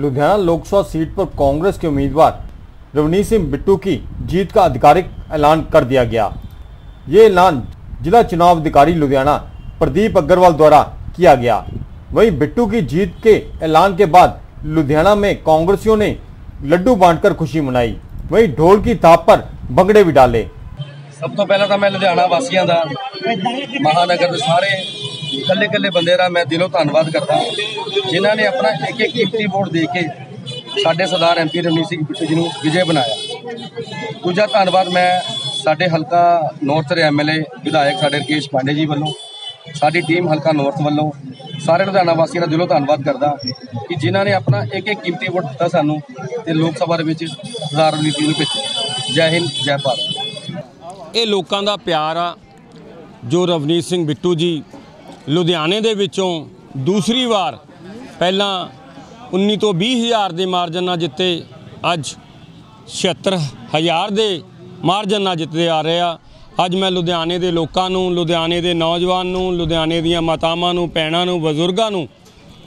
Ludhiana Lok Sabha seat पर कांग्रेस के उम्मीदवार रवनीत सिंह बिट्टू की जीत का आधिकारिक ऐलान कर दिया गया। ये ऐलान जिला चुनाव अधिकारी लुधियाना प्रदीप अग्रवाल द्वारा किया गया। वहीं बिट्टू की जीत के ऐलान के बाद लुधियाना में कांग्रेसियों ने लड्डू बांटकर खुशी मनाई। वहीं ढोल की थाप पर भंगड़े भी डाले। सब तो पहला तो मैं लुधियाना वासियों का महानगर सारे ਇਕੱਲੇ ਇਕੱਲੇ ਬੰਦੇ ਦਾ ਮੈਂ ਦਿਲੋਂ ਧੰਨਵਾਦ ਕਰਦਾ। ਜਿਨ੍ਹਾਂ ਨੇ ਆਪਣਾ ਇੱਕ ਇੱਕ ਕੀਮਤੀ ਵੋਟ ਦੇ ਕੇ ਸਾਡੇ ਸਰਦਾਰ ਐਮਪੀ ਰਮਨੀਤ ਸਿੰਘ ਬਿੱਟੂ ਜੀ ਨੂੰ ਵਿਜੇ ਬਣਾਇਆ। ਦੂਜਾ ਧੰਨਵਾਦ ਮੈਂ ਸਾਡੇ ਹਲਕਾ ਨੌਰਥ ਦੇ ਐਮਐਲਏ ਵਿਧਾਇਕ ਸਾਡੇ ਰਕੇਸ਼ ਪਾਂਡੇ ਜੀ ਵੱਲੋਂ, ਸਾਡੀ ਟੀਮ ਹਲਕਾ ਨੌਰਥ ਵੱਲੋਂ, ਸਾਰੇ ਲੁਧਿਆਣਾ ਵਾਸੀਆਂ ਦਾ ਦਿਲੋਂ ਧੰਨਵਾਦ ਕਰਦਾ ਕਿ ਜਿਨ੍ਹਾਂ ਨੇ ਆਪਣਾ ਇੱਕ ਇੱਕ ਕੀਮਤੀ ਵੋਟ ਦਿੱਤਾ ਸਾਨੂੰ ਤੇ ਲੋਕ ਸਭਾ ਦੇ ਵਿੱਚ ਸਰਦਾਰ ਰਮਨੀਤ ਜੀ ਨੂੰ ਭੇਜਿਆ। ਜੈ ਹਿੰਦ, ਜੈ ਭਾਰਤ। ਇਹ ਲੋਕਾਂ ਦਾ ਪਿਆਰ ਆ, ਜੋ ਰਵਨੀਤ ਸਿੰਘ ਬਿੱਟੂ ਜੀ ਲੁਧਿਆਣੇ ਦੇ ਵਿੱਚੋਂ ਦੂਸਰੀ ਵਾਰ ਪਹਿਲਾਂ 19 ਤੋਂ 20 ਹਜ਼ਾਰ ਦੇ ਮਾਰਜਨ ਨਾਲ ਜਿੱਤੇ ਅੱਜ 76 ਹਜ਼ਾਰ ਦੇ ਮਾਰਜਨ ਨਾਲ ਜਿੱਤਦੇ ਆ ਰਹੇ ਆ। ਅੱਜ ਮੈਂ ਲੁਧਿਆਣੇ ਦੇ ਲੋਕਾਂ ਨੂੰ, ਲੁਧਿਆਣੇ ਦੇ ਨੌਜਵਾਨ ਨੂੰ, ਲੁਧਿਆਣੇ ਦੀਆਂ ਮਾਤਾਵਾਂ ਨੂੰ, ਭੈਣਾਂ ਨੂੰ, ਬਜ਼ੁਰਗਾਂ ਨੂੰ,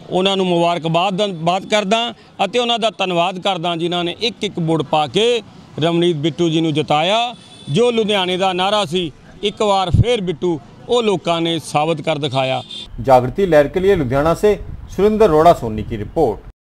ਉਹਨਾਂ ਨੂੰ ਮੁਬਾਰਕਬਾਦ ਦਾ- ਬਾਤ ਕਰਦਾ ਅਤੇ ਉਹਨਾਂ ਦਾ ਧੰਨਵਾਦ ਕਰਦਾ ਜਿਨ੍ਹਾਂ ਨੇ ਇੱਕ ਇੱਕ ਵੋਟ ਪਾ ਕੇ ਰਮਨੀਤ ਬਿੱਟੂ ਜੀ ਨੂੰ ਜਿਤਾਇਆ, ਜੋ ਲੁਧਿਆਣੇ ਦਾ ਨਾਰਾ ਸੀ, ਇੱਕ ਵਾਰ ਫੇਰ ਬਿੱਟੂ वो लोगों ने साबित कर दिखाया जागृति लहर के लिए लुधियाना से सुरेंद्र रोड़ा सोनी की रिपोर्ट